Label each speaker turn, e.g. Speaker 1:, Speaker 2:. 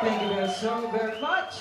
Speaker 1: Thank you very so very much.